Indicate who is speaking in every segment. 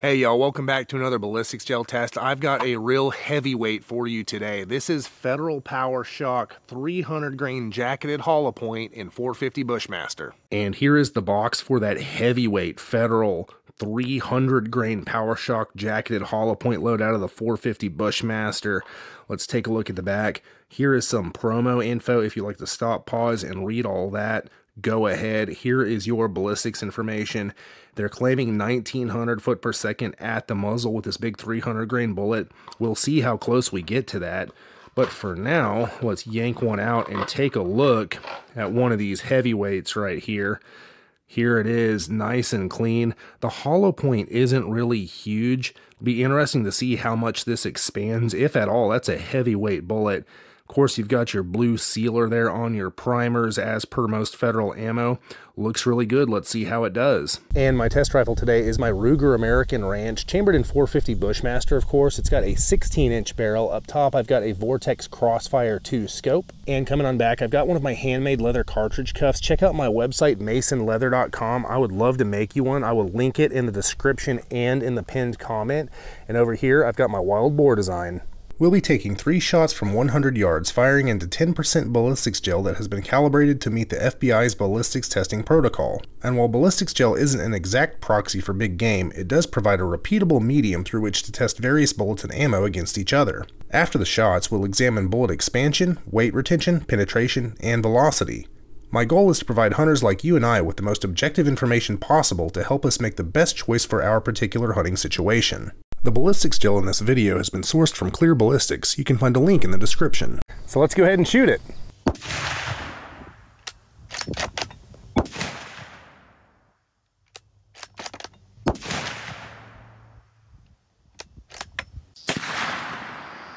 Speaker 1: Hey y'all, welcome back to another ballistics gel test. I've got a real heavyweight for you today. This is Federal Power Shok 300 grain jacketed hollow point in 450 Bushmaster. And here is the box for that heavyweight Federal 300 grain Power Shok jacketed hollow point load out of the 450 Bushmaster. Let's take a look at the back. Here is some promo info if you like to stop, pause, and read all that go ahead. Here is your ballistics information. They're claiming 1900 foot per second at the muzzle with this big 300 grain bullet. We'll see how close we get to that. But for now, let's yank one out and take a look at one of these heavyweights right here. Here it is, nice and clean. The hollow point isn't really huge. Be interesting to see how much this expands, if at all. That's a heavyweight bullet. Of course, you've got your blue sealer there on your primers as per most federal ammo. Looks really good. Let's see how it does. And my test rifle today is my Ruger American Ranch, chambered in 450 Bushmaster, of course. It's got a 16 inch barrel. Up top, I've got a Vortex Crossfire 2 scope. And coming on back, I've got one of my handmade leather cartridge cuffs. Check out my website, masonleather.com. I would love to make you one. I will link it in the description and in the pinned comment. And over here, I've got my wild boar design. We'll be taking three shots from 100 yards, firing into 10% ballistics gel that has been calibrated to meet the FBI's ballistics testing protocol. And while ballistics gel isn't an exact proxy for big game, it does provide a repeatable medium through which to test various bullets and ammo against each other. After the shots, we'll examine bullet expansion, weight retention, penetration, and velocity. My goal is to provide hunters like you and I with the most objective information possible to help us make the best choice for our particular hunting situation. The ballistics gel in this video has been sourced from Clear Ballistics. You can find a link in the description. So let's go ahead and shoot it.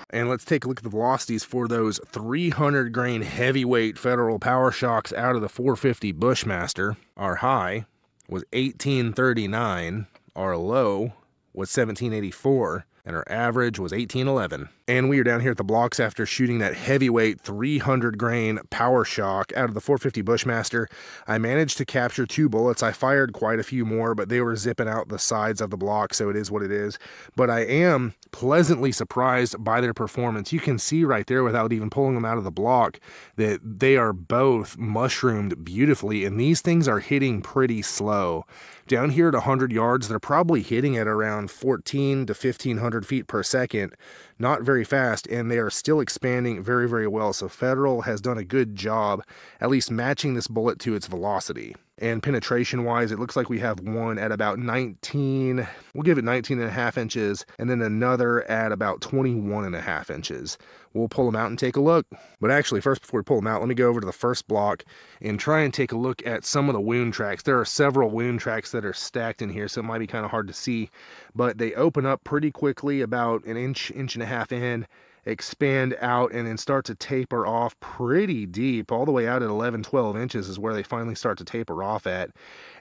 Speaker 1: And let's take a look at the velocities for those 300 grain heavyweight Federal Power Shocks out of the 450 Bushmaster. Our high was 1839. Our low was 1784 and our average was 1811. And we are down here at the blocks after shooting that heavyweight 300 grain power shok out of the 450 Bushmaster. I managed to capture two bullets. I fired quite a few more, but they were zipping out the sides of the block, so it is what it is. But I am pleasantly surprised by their performance. You can see right there without even pulling them out of the block that they are both mushroomed beautifully, and these things are hitting pretty slow. Down here at 100 yards, they're probably hitting at around 14 to 1500 feet per second not very fast, and they are still expanding very, very well. So Federal has done a good job at least matching this bullet to its velocity. And penetration wise, it looks like we have one at about 19, we'll give it 19 and a half inches, and then another at about 21 and a half inches. We'll pull them out and take a look. But actually, first before we pull them out, let me go over to the first block and try and take a look at some of the wound tracks. There are several wound tracks that are stacked in here, so it might be kind of hard to see, but they open up pretty quickly, about an inch, inch and a half in expand out and then start to taper off pretty deep all the way out at 11 12 inches is where they finally start to taper off at.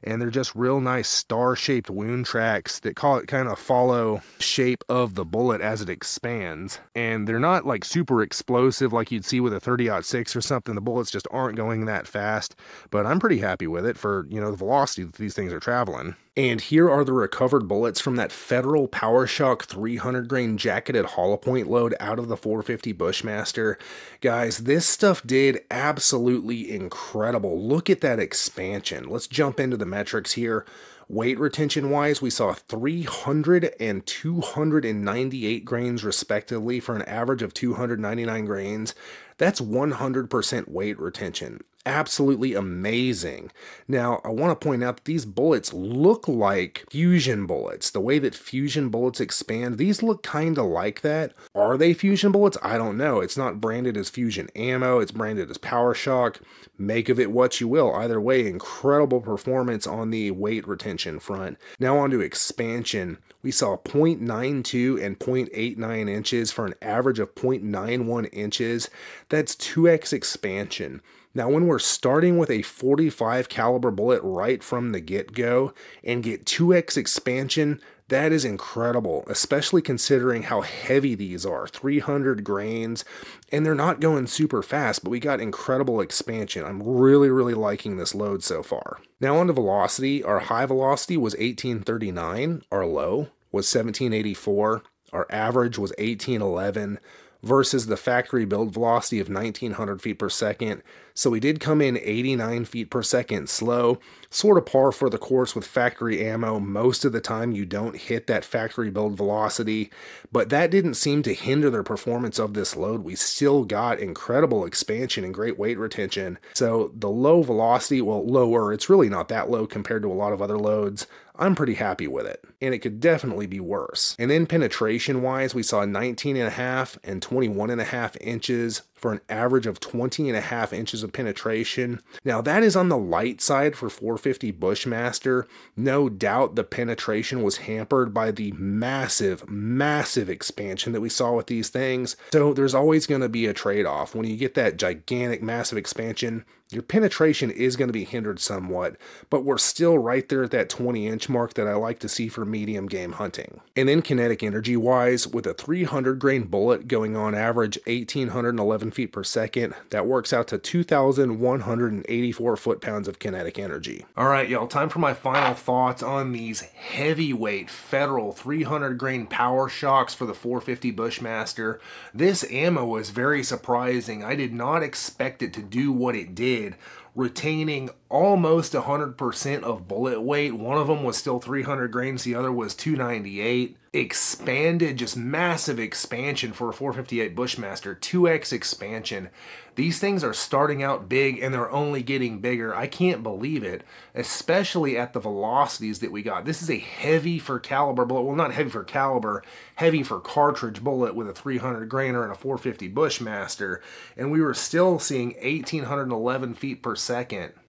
Speaker 1: And they're just real nice star shaped wound tracks that call it kind of follow shape of the bullet as it expands. And they're not like super explosive like you'd see with a 30 6 or something. The bullets just aren't going that fast. But i'm pretty happy with it for you know the velocity that these things are traveling and here are the recovered bullets from that Federal PowerShok 300 grain jacketed hollow point load out of the 450 Bushmaster. Guys, this stuff did absolutely incredible. Look at that expansion. Let's jump into the metrics here. Weight retention wise, we saw 300 and 298 grains respectively for an average of 299 grains. That's 100% weight retention absolutely amazing. Now, I want to point out that these bullets look like fusion bullets. The way that fusion bullets expand, these look kind of like that. Are they fusion bullets? I don't know. It's not branded as fusion ammo, it's branded as power shok. Make of it what you will. Either way, incredible performance on the weight retention front. Now, on to expansion. We saw 0.92 and 0.89 inches for an average of 0.91 inches. That's 2x expansion. Now, when we're starting with a 45 caliber bullet right from the get-go and get 2x expansion, that is incredible, especially considering how heavy these are 300 grains, and they're not going super fast, but we got incredible expansion. I'm really, really liking this load so far. Now, on to velocity. Our high velocity was 1839, our low was 1784. Our average was 1811 versus the factory build velocity of 1900 feet per second. So we did come in 89 feet per second slow, sort of par for the course with factory ammo. Most of the time, you don't hit that factory build velocity, but that didn't seem to hinder the performance of this load. We still got incredible expansion and great weight retention. So the low velocity, well, lower, it's really not that low compared to a lot of other loads. I'm pretty happy with it, and it could definitely be worse. And then penetration wise, we saw 19 and a half and 21 and a half inches for an average of 20 and a half inches of penetration. Now, that is on the light side for 450 Bushmaster. No doubt the penetration was hampered by the massive, massive expansion that we saw with these things. So, there's always going to be a trade off. When you get that gigantic, massive expansion, your penetration is going to be hindered somewhat, but we're still right there at that 20 inch mark that I like to see for medium game hunting. And then kinetic energy wise, with a 300 grain bullet going on average 1811 feet per second, that works out to 2,184 foot pounds of kinetic energy. All right, y'all, time for my final thoughts on these heavyweight federal 300 grain power shocks for the 450 Bushmaster. This ammo was very surprising. I did not expect it to do what it did did, retaining almost 100% of bullet weight. One of them was still 300 grains, the other was 298. Expanded, just massive expansion for a 458 Bushmaster, 2x expansion. These things are starting out big and they're only getting bigger. I can't believe it, especially at the velocities that we got. This is a heavy for caliber bullet. Well, not heavy for caliber, heavy for cartridge bullet with a 300 grainer and a 450 Bushmaster. And we were still seeing 1811 feet per second.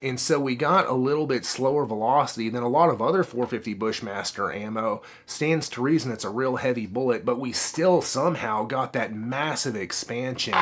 Speaker 1: And so we got a little bit slower velocity than a lot of other 450 Bushmaster ammo. Stands to reason it's a real heavy bullet, but we still somehow got that massive expansion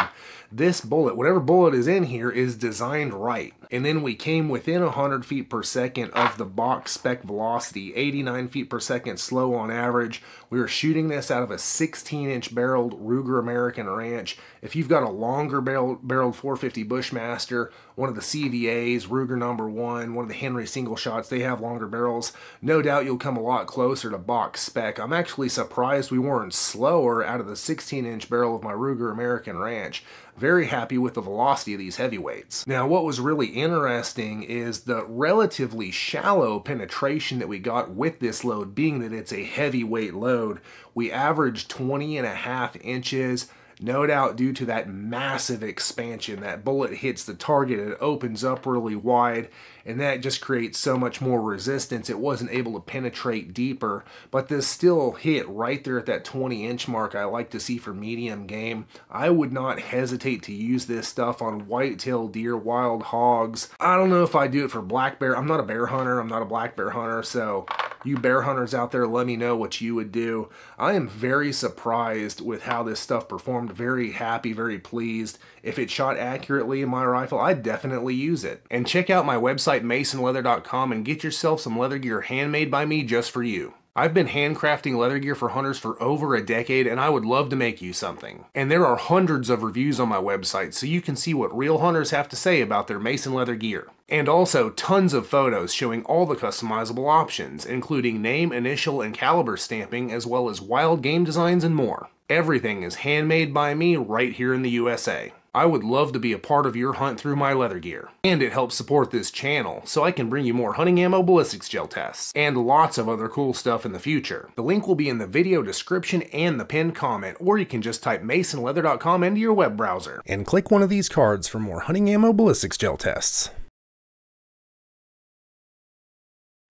Speaker 1: this bullet, whatever bullet is in here, is designed right. And then we came within 100 feet per second of the box spec velocity, 89 feet per second slow on average. We were shooting this out of a 16 inch barreled Ruger American Ranch. If you've got a longer barreled, barreled 450 Bushmaster, one of the CVAs, Ruger number one, one of the Henry single shots, they have longer barrels. No doubt you'll come a lot closer to box spec. I'm actually surprised we weren't slower out of the 16 inch barrel of my Ruger American Ranch. Very happy with the velocity of these heavyweights. Now, what was really interesting is the relatively shallow penetration that we got with this load, being that it's a heavyweight load. We averaged 20 and a half inches no doubt due to that massive expansion. That bullet hits the target, it opens up really wide, and that just creates so much more resistance. It wasn't able to penetrate deeper, but this still hit right there at that 20 inch mark I like to see for medium game. I would not hesitate to use this stuff on whitetail deer, wild hogs. I don't know if I do it for black bear. I'm not a bear hunter, I'm not a black bear hunter, so you bear hunters out there, let me know what you would do. I am very surprised with how this stuff performed. Very happy, very pleased. If it shot accurately in my rifle, I'd definitely use it. And check out my website, masonleather.com, and get yourself some leather gear handmade by me just for you. I've been handcrafting leather gear for hunters for over a decade and I would love to make you something. And there are hundreds of reviews on my website so you can see what real hunters have to say about their Mason leather gear. And also tons of photos showing all the customizable options, including name, initial, and caliber stamping, as well as wild game designs and more. Everything is handmade by me right here in the USA. I would love to be a part of your hunt through my leather gear. And it helps support this channel, so I can bring you more hunting ammo ballistics gel tests, and lots of other cool stuff in the future. The link will be in the video description and the pinned comment, or you can just type masonleather.com into your web browser. And click one of these cards for more hunting ammo ballistics gel tests.